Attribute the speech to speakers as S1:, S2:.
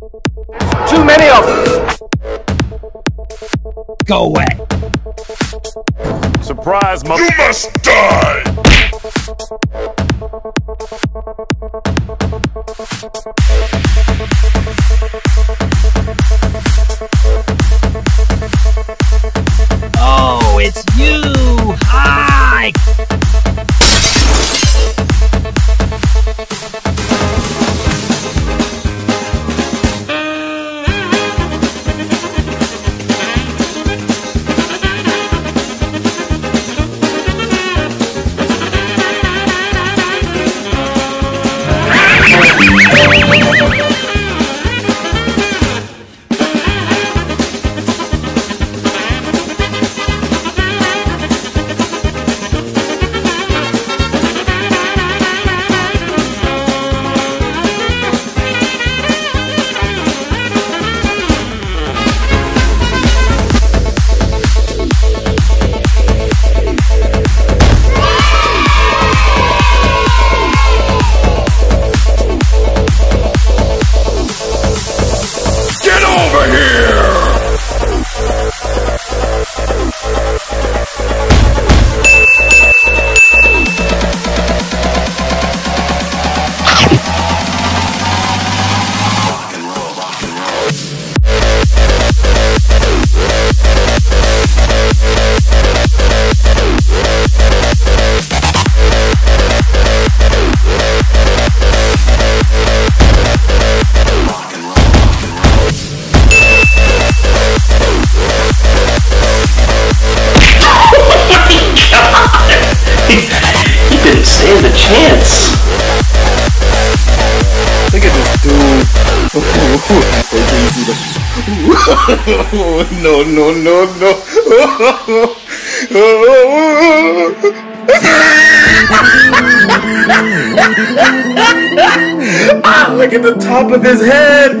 S1: Too many of them!
S2: Go away.
S3: Surprise, mother- You must die!
S4: No, no, no, no. ah, look at the top of his head.